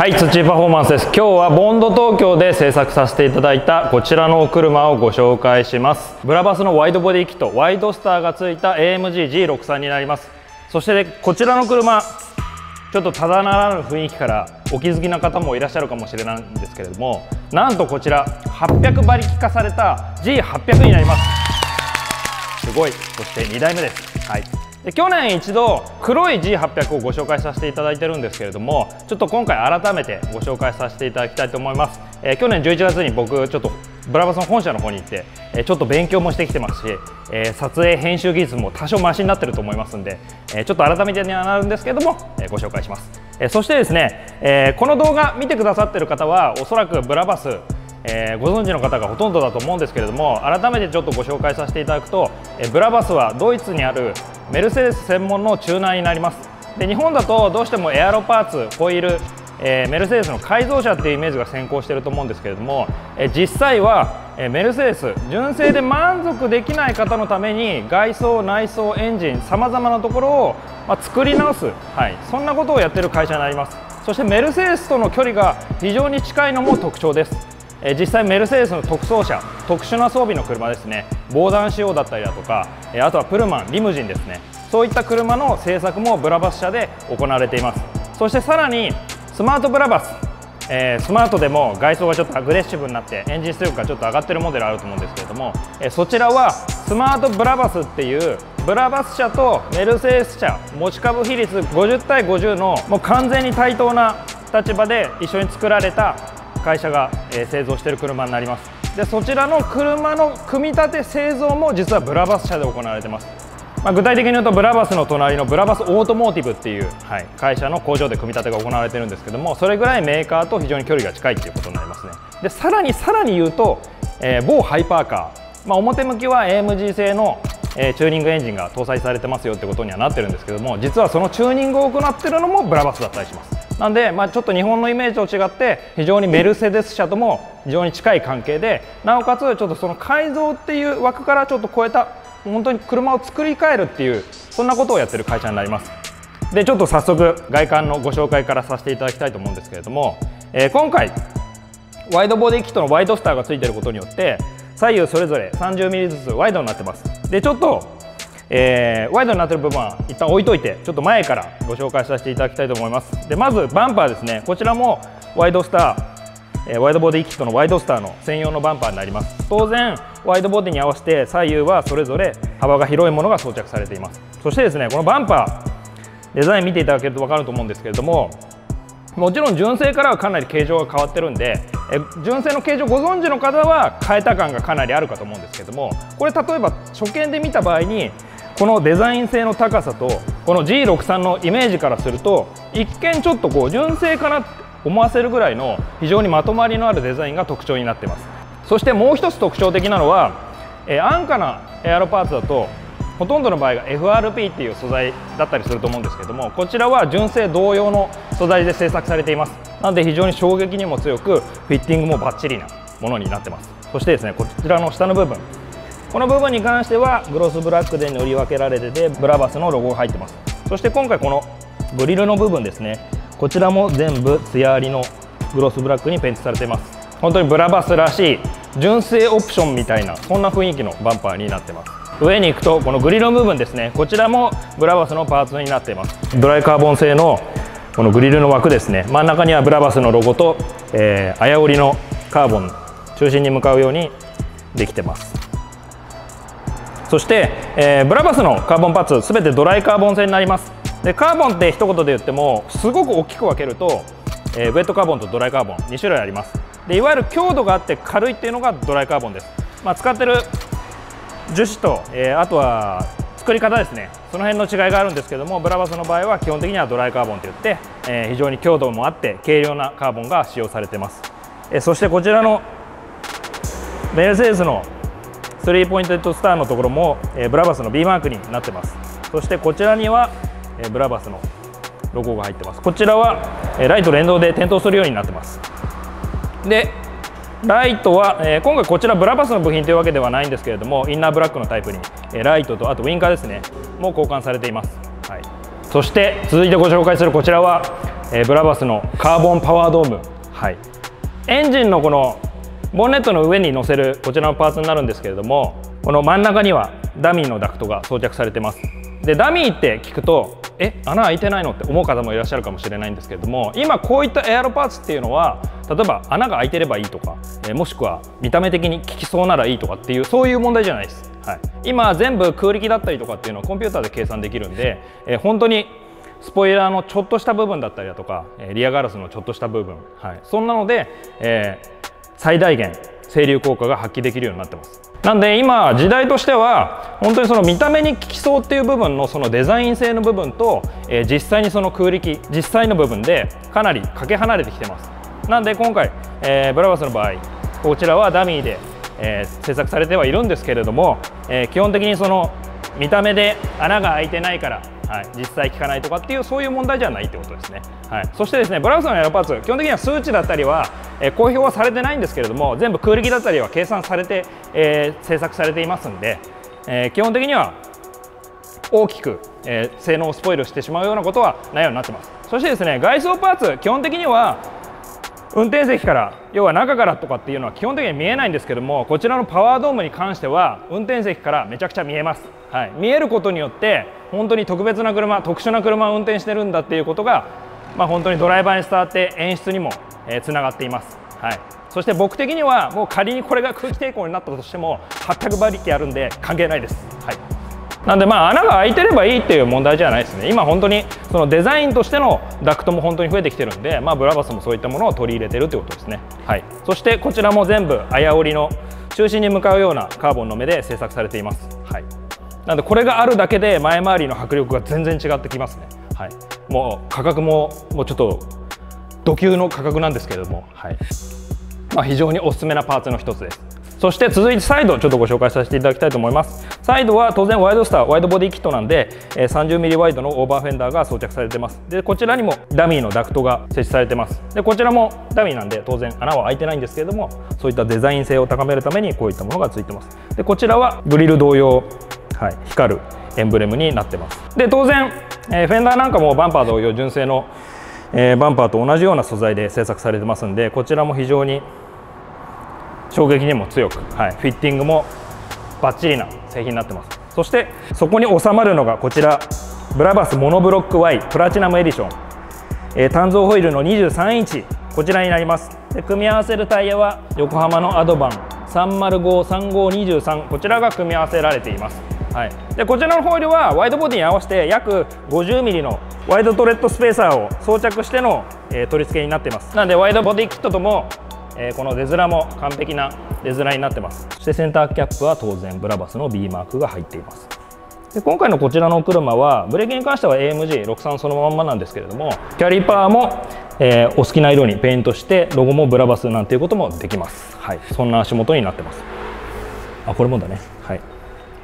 はい土パフォーマンスです。今日はボンド東京で制作させていただいたこちらのお車をご紹介します。ブラバスのワイドボディキットワイドスターがついた AMG G63 になります。そして、ね、こちらの車ちょっとただならぬ雰囲気からお気づきな方もいらっしゃるかもしれないんですけれどもなんとこちら800馬力化された G800 になります。すごい。そして2台目です。はい。で去年一度黒い G800 をご紹介させていただいてるんですけれどもちょっと今回改めてご紹介させていただきたいと思います、えー、去年11月に僕ちょっとブラバスの本社の方に行って、え、ちょっと勉強もしてきてますし、えー、撮影編集技術も多少マシになってると思いますんで、えちょっと改めてにはなるんですけれども、えご紹介します、えそしてですね、えこの動画見てくださってる方はおそらくブラバスえー、ご存知の方がほとんどだと思うんですけれども改めてちょっとご紹介させていただくと、え、ブラバスはドイツにあるメルセデス専門のチューナーになります。で日本だとどうしてもエアロパーツホイール、えー、メルセデスの改造車っていうイメージが先行してると思うんですけれども、え、実際は、え、メルセデス純正で満足できない方のために外装内装エンジンさまざまなところを、まあ、作り直す、はい、そんなことをやってる会社になります。そしてメルセデスとの距離が非常に近いのも特徴です。え実際メルセデスの特装車特殊な装備の車ですね。防弾仕様だったりだとか、えあとはプルマンリムジンですね。そういった車の製作もブラバス社で行われています。そしてさらにスマートブラバス、え、スマートでも外装がちょっとアグレッシブになってエンジン出力がちょっと上がってるモデルあると思うんですけれども、えそちらはスマートブラバスっていうブラバス社とメルセデス社持ち株比率50対50のもう完全に対等な立場で一緒に作られた会社が、え製造している車になります。でそちらの車の組み立て製造も実はブラバス社で行われてます、まあ、具体的に言うとブラバスの隣のブラバスオートモーティブっていう、はい、会社の工場で組み立てが行われてるんですけどもそれぐらいメーカーと非常に距離が近いっていうことになりますね。でさらにさらに言うと、えー、某ハイパーカー、まあ、表向きは AMG 製のえチューニングエンジンが搭載されてますよってことにはなってるんですけども実はそのチューニングを行ってるのもブラバスだったりします。なんで、まあ、ちょっと日本のイメージと違って非常にメルセデス社とも非常に近い関係でなおかつちょっとその改造っていう枠からちょっと超えた本当に車を作り変えるっていうそんなことをやってる会社になります。でちょっと早速外観のご紹介からさせていただきたいと思うんですけれども、えー、今回ワイドボディキットのワイドスターがついてることによって左右それぞれ 30mm ずつワイドになってます。でちょっとえー、ワイドになってる部分は一旦置いといてちょっと前からご紹介させていただきたいと思います。でまずバンパーですね。こちらもワイドスター、えー、ワイドボディキットのワイドスターの専用のバンパーになります。当然ワイドボディに合わせて左右はそれぞれ幅が広いものが装着されています。そしてですねこのバンパーデザイン見ていただけると分かると思うんですけれどももちろん純正からはかなり形状が変わってるんでえ純正の形状ご存知の方は変えた感がかなりあるかと思うんですけどもこれ例えば初見で見た場合にこのデザイン性の高さとこの G63 のイメージからすると一見ちょっとこう純正かなって思わせるぐらいの非常にまとまりのあるデザインが特徴になってます。そしてもう一つ特徴的なのは、え安価なエアロパーツだとほとんどの場合が FRP っていう素材だったりすると思うんですけどもこちらは純正同様の素材で製作されています。なので非常に衝撃にも強くフィッティングもバッチリなものになってます。そしてですねこちらの下の部分この部分に関してはグロスブラックで塗り分けられててブラバスのロゴが入ってます。そして今回このグリルの部分ですね。こちらも全部艶ありのグロスブラックにペンチされています。本当にブラバスらしい純正オプションみたいなそんな雰囲気のバンパーになってます。上に行くとこのグリルの部分ですね。こちらもブラバスのパーツになっています。ドライカーボン製のこのグリルの枠ですね。真ん中にはブラバスのロゴと、えー、綾織のカーボン中心に向かうようにできてます。そして、えー、ブラバスのカーボンパーツすべてドライカーボン製になります。でカーボンって一言で言ってもすごく大きく分けると、えー、ウェットカーボンとドライカーボン2種類あります。でいわゆる強度があって軽いっていうのがドライカーボンです、まあ、使ってる樹脂と、えー、あとは作り方ですね。その辺の違いがあるんですけどもブラバスの場合は基本的にはドライカーボンといって、えー、非常に強度もあって軽量なカーボンが使用されています、えー、そしてこちらのメルセデスのスリーポイントッドスターのところも、えブラバスの B マークになってます。そしてこちらには、えブラバスのロゴが入ってます。こちらは、えライト連動で点灯するようになってます。でライトは、え今回こちらブラバスの部品というわけではないんですけれどもインナーブラックのタイプに、えライトとあとウインカーですね。も交換されています、はい、そして続いてご紹介するこちらはえ、ブラバスのカーボンパワードーム、はい、エンジンのこのボンネットの上に乗せるこちらのパーツになるんですけれどもこの真ん中にはダミーのダクトが装着されてます。でダミーって聞くとえ穴開いてないのって思う方もいらっしゃるかもしれないんですけれども今こういったエアロパーツっていうのは例えば穴が開いてればいいとか、えもしくは見た目的に効きそうならいいとかっていうそういう問題じゃないです、はい、今全部空力だったりとかっていうのはコンピューターで計算できるんで、え本当にスポイラーのちょっとした部分だったりだとかリアガラスのちょっとした部分、はい、そんなので、えー、最大限清流効果が発揮できるようになってます。なんで今時代としては本当にその見た目に効きそうっていう部分のそのデザイン性の部分と、え、実際にその空力実際の部分でかなりかけ離れてきてます。なんで今回、えー、ブラバスの場合こちらはダミーで、えー、制作されてはいるんですけれども、え基本的にその見た目で穴が開いてないからはい、実際効かないとかっていうそういう問題じゃないってことですね、はい、そしてですねブラウスのエアパーツ基本的には数値だったりは、え、公表はされてないんですけれども全部空力だったりは計算されて、えー、制作されていますんで、えー、基本的には大きく、え性能をスポイルしてしまうようなことはないようになってます。そしてですね外装パーツ基本的には運転席から要は中からとかっていうのは基本的に見えないんですけどもこちらのパワードームに関しては運転席からめちゃくちゃ見えます、はい、見えることによって本当に特別な車特殊な車を運転してるんだっていうことが、まあ、本当にドライバーに伝わって演出にもつながっています、はい、そして僕的にはもう仮にこれが空気抵抗になったとしても800馬力あるんで関係ないです、はい。なんでまあ穴が開いてればいいっていう問題じゃないですね。今本当にそのデザインとしてのダクトも本当に増えてきてるんでまあブラバスもそういったものを取り入れてるってことですね。はい。そしてこちらも全部綾織の中心に向かうようなカーボンの目で製作されています。はい。なのでこれがあるだけで前回りの迫力が全然違ってきますね。はい。もう価格ももうちょっと土級の価格なんですけれども。はい。まあ、非常におすすめなパーツの一つです。そして続いてサイドちょっとご紹介させていただきたいと思います。サイドは当然ワイドスターワイドボディキットなんで 30mm ワイドのオーバーフェンダーが装着されてます。でこちらにもダミーのダクトが設置されてます。でこちらもダミーなんで当然穴は開いてないんですけれどもそういったデザイン性を高めるためにこういったものがついてます。でこちらはグリル同様、はい、光るエンブレムになってます。で当然、え、フェンダーなんかもバンパー同様純正の、えー、バンパーと同じような素材で製作されてますんでこちらも非常に衝撃にも強く、はい、フィッティングもバッチリな製品になってます。そしてそこに収まるのがこちらブラバスモノブロック Y プラチナムエディション、えー、単造ホイールの23インチこちらになります。で組み合わせるタイヤは横浜のアドバン3053523こちらが組み合わせられています。はい、でこちらのホイールはワイドボディに合わせて約 50mm のワイドトレッドスペーサーを装着しての、取り付けになっています。なのでワイドボディキットともえこの出面も完璧な出面になってます。そしてセンターキャップは当然ブラバスの B マークが入っています。で今回のこちらの車はブレーキに関しては AMG63 そのまんまなんですけれどもキャリパーも、えー、お好きな色にペイントしてロゴもブラバスなんていうこともできます、はい、そんな足元になってます。あこれもだね。はい。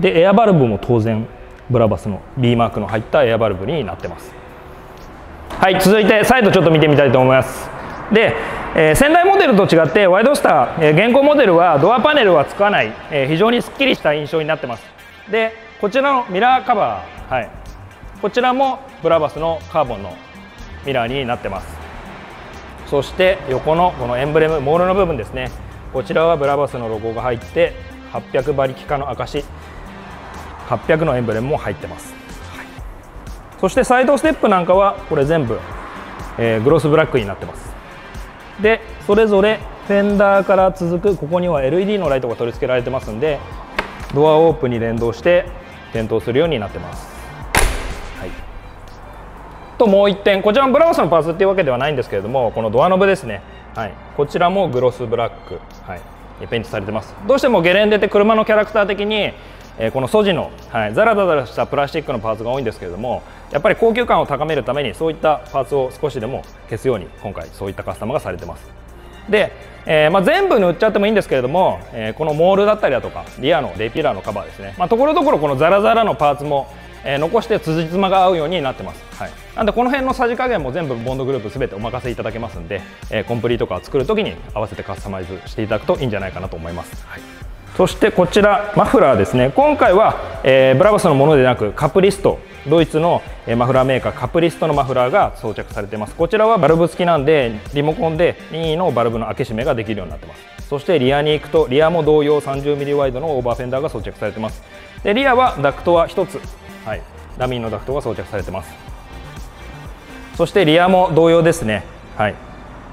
でエアバルブも当然ブラバスの B マークの入ったエアバルブになってます。はい。続いてサイドちょっと見てみたいと思います。でえー、先代モデルと違ってワイドスター、えー、現行モデルはドアパネルはつかない、えー、非常にすっきりした印象になってます。でこちらのミラーカバー、はい、こちらもブラバスのカーボンのミラーになってます。そして横のこのエンブレムモールの部分ですね。こちらはブラバスのロゴが入って800馬力化の証800のエンブレムも入ってます、はい、そしてサイドステップなんかはこれ全部、えー、グロスブラックになってます。でそれぞれフェンダーから続くここには LED のライトが取り付けられてますんでドアオープンに連動して点灯するようになってます、はい、ともう1点こちらのブラウスのパーツっていうわけではないんですけれどもこのドアノブですね、はい、こちらもグロスブラック、はい、ペイントされてます。どうしてもゲレンデって車のキャラクター的にえこの素地の、はい、ザラザラしたプラスチックのパーツが多いんですけれどもやっぱり高級感を高めるためにそういったパーツを少しでも消すように今回そういったカスタマーがされてます。で、えー、まあ、全部塗っちゃってもいいんですけれども、えー、このモールだったりだとかリアのレピュラーのカバーですね。ところどころこのザラザラのパーツも、えー、残して辻褄が合うようになってます、はい、なんでこの辺のさじ加減も全部ボンドグループすべてお任せいただけますんで、えコンプリートカーを作るときに合わせてカスタマイズしていただくといいんじゃないかなと思います、はい。そしてこちらマフラーですね。今回は、えー、ブラバスのものでなくカプリスト。ドイツのマフラーメーカーカプリストのマフラーが装着されています。こちらはバルブ付きなんでリモコンで任意のバルブの開け閉めができるようになってます。そしてリアに行くとリアも同様 30mm ワイドのオーバーフェンダーが装着されてます。でリアはダクトは1つ、はい、ダミーのダクトが装着されてます。そしてリアも同様ですね、はい、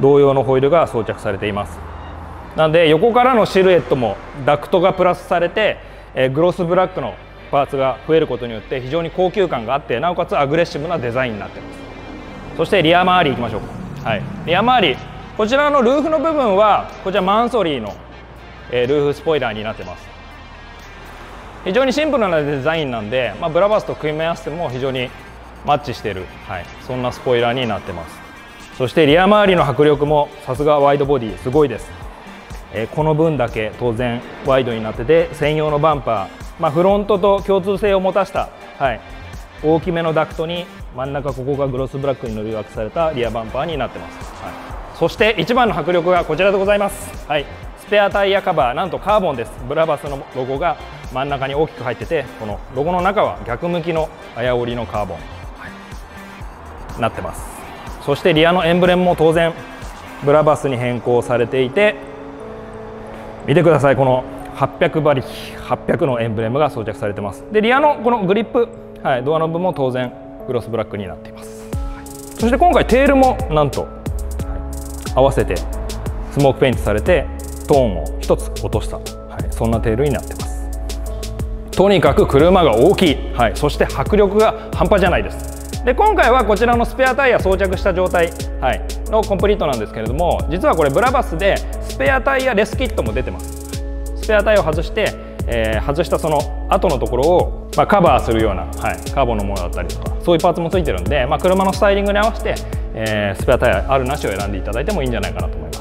同様のホイールが装着されています。なので横からのシルエットもダクトがプラスされて、えグロスブラックのパーツが増えることによって非常に高級感があってなおかつアグレッシブなデザインになってます。そしてリア周りいきましょうか、はい、リア周りこちらのルーフの部分はこちらマンソリーの、え、ルーフスポイラーになってます。非常にシンプルなデザインなんで、まあ、ブラバスと組み合わせても非常にマッチしてる、はい、そんなスポイラーになってます。そしてリア周りの迫力もさすがワイドボディすごいです、え、この分だけ当然ワイドになってて専用のバンパー、まあ、フロントと共通性を持たした、はい、大きめのダクトに真ん中ここがグロスブラックに塗り分けされたリアバンパーになってます、はい。そして一番の迫力がこちらでございます、はい、スペアタイヤカバーなんとカーボンです。ブラバスのロゴが真ん中に大きく入っててこのロゴの中は逆向きの綾織のカーボン、はい、なってます。そしてリアのエンブレムも当然ブラバスに変更されていて見てください。この800馬力800のエンブレムが装着されてます。でリアのこのグリップ、はい、ドアノブも当然グロスブラックになっています、はい、そして今回テールもなんと合わせてスモークペイントされてトーンを1つ落とした、はい、そんなテールになってます。とにかく車が大きい、はい、そして迫力が半端じゃないです。で今回はこちらのスペアタイヤ装着した状態、はい、のコンプリートなんですけれども実はこれブラバスでスペアタイヤレスキットも出てます。スペアタイヤを外して、えー、外したその後のところを、まあ、カバーするような、はい、カーボンのものだったりとかそういうパーツもついてるんで、まあ、車のスタイリングに合わせてえー、スペアタイヤあるなしを選んでいただいてもいいんじゃないかなと思います。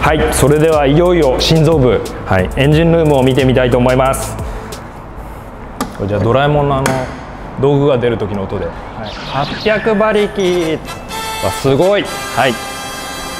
はいそれではいよいよ心臓部、はい、エンジンルームを見てみたいと思います。じゃあドラえもんのあの道具が出る時の音で、はい、800馬力すごい。はい。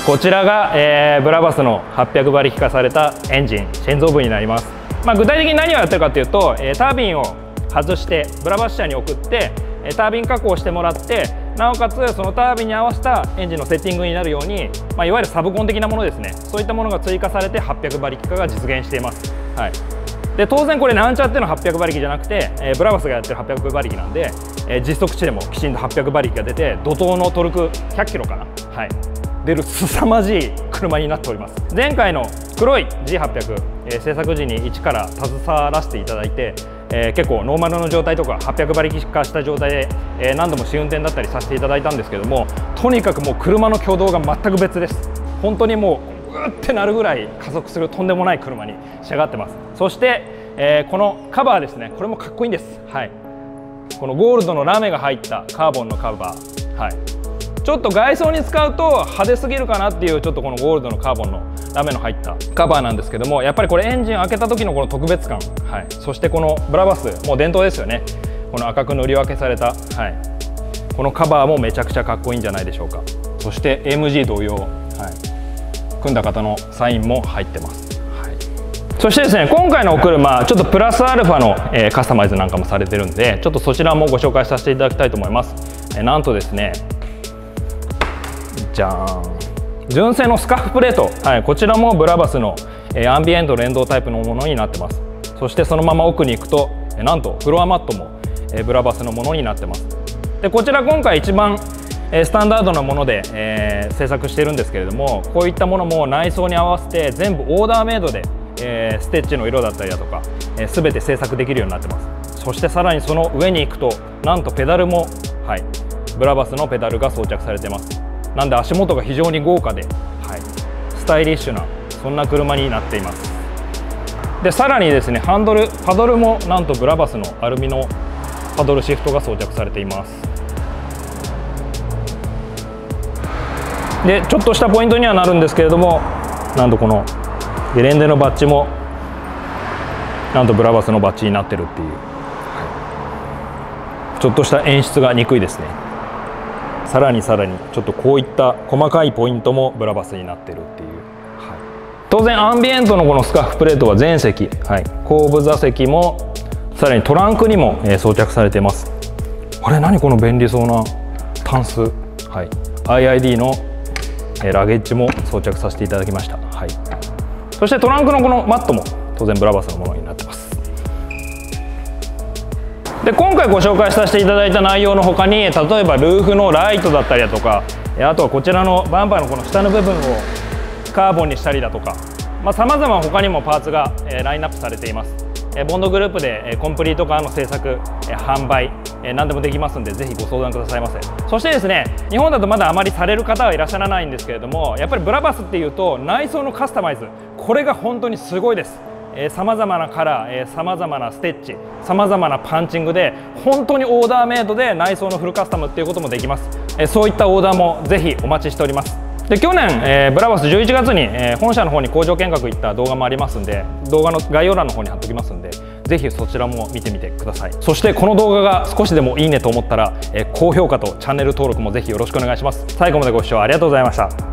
こちらが、えー、ブラバスの800馬力化されたエンジン心臓部になります、まあ、具体的に何をやってるかというと、えー、タービンを外してブラバス車に送ってタービン加工してもらってなおかつそのタービンに合わせたエンジンのセッティングになるように、まあ、いわゆるサブコン的なものですね。そういったものが追加されて800馬力化が実現しています、はい、で当然これなんちゃっての800馬力じゃなくて、えー、ブラバスがやってる800馬力なんで、えー、実測値でもきちんと800馬力が出て怒涛のトルク100キロかな、はい、出る凄まじい車になっております。前回の黒い G800、えー、制作時に一から携わらせていただいてえー、結構ノーマルの状態とか800馬力化した状態で、えー、何度も試運転だったりさせていただいたんですけどもとにかくもう車の挙動が全く別です。本当にもううってなるぐらい加速するとんでもない車に仕上がってます。そして、えー、このカバーですね。これもかっこいいんです。はい。このゴールドのラメが入ったカーボンのカバー。はい。ちょっと外装に使うと派手すぎるかなっていうちょっとこのゴールドのカーボンのラメの入った。カバーなんですけどもやっぱりこれエンジン開けた時のこの特別感、はい、そしてこのブラバスもう伝統ですよね。この赤く塗り分けされた、はい、このカバーもめちゃくちゃかっこいいんじゃないでしょうか。そして AMG 同様、はい、組んだ方のサインも入ってます。そしてですね今回のお車ちょっとプラスアルファの、えー、カスタマイズなんかもされてるんでちょっとそちらもご紹介させていただきたいと思います、えー、なんとですねじゃん。純正のスカーフプレート、はい、こちらもブラバスの、えアンビエント連動タイプのものになってます。そしてそのまま奥に行くと、えなんとフロアマットも、えブラバスのものになってます。でこちら今回一番スタンダードなもので、えー、制作してるんですけれどもこういったものも内装に合わせて全部オーダーメイドで、えー、ステッチの色だったりだとか、えー、全て制作できるようになってます。そしてさらにその上に行くとなんとペダルも、はい、ブラバスのペダルが装着されてます。なんで足元が非常に豪華で、はい、スタイリッシュなそんな車になっています。でさらにですねハンドルパドルもなんとブラバスのアルミのパドルシフトが装着されています。でちょっとしたポイントにはなるんですけれどもなんとこのゲレンデのバッジもなんとブラバスのバッジになってるっていう。ちょっとした演出が憎いですね。さらにさらにちょっとこういった細かいポイントもブラバスになってるっていう、は当然アンビエントのこのスカーフプレートは全席、はい、後部座席もさらにトランクにも、え装着されています。あれ何この便利そうなタンス、はい、IID の、えラゲッジも装着させていただきました、はい、そしてトランクのこのマットも当然ブラバスのものになってますで今回ご紹介させていただいた内容の他に例えばルーフのライトだったりだとかあとはこちらのバンパーのこの下の部分をカーボンにしたりだとかさまざ、ま他にもパーツが、ラインナップされています。ボンドグループでコンプリートカーの製作販売何でもできますんでぜひご相談くださいませ。そしてですね日本だとまだあまりされる方はいらっしゃらないんですけれどもやっぱりブラバスっていうと内装のカスタマイズこれが本当にすごいです。さまざまなカラーさまざまなステッチさまざまなパンチングで本当にオーダーメイドで内装のフルカスタムっていうこともできます。そういったオーダーもぜひお待ちしております。で去年、えー、ブラバス11月に、えー、本社の方に工場見学行った動画もありますんで動画の概要欄の方に貼っておきますんでぜひそちらも見てみてください。そしてこの動画が少しでもいいねと思ったら、えー、高評価とチャンネル登録もぜひよろしくお願いします。最後までご視聴ありがとうございました。